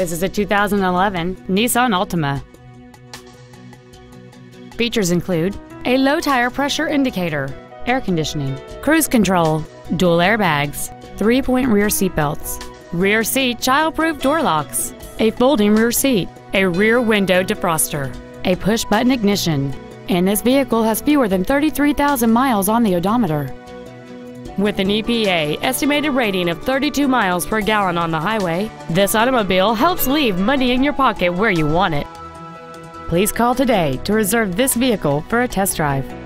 This is a 2011 Nissan Altima. Features include a low tire pressure indicator, air conditioning, cruise control, dual airbags, three-point rear seatbelts, rear seat child-proof door locks, a folding rear seat, a rear window defroster, a push-button ignition, and this vehicle has fewer than 33,000 miles on the odometer. With an EPA estimated rating of 32 miles per gallon on the highway, this automobile helps leave money in your pocket where you want it. Please call today to reserve this vehicle for a test drive.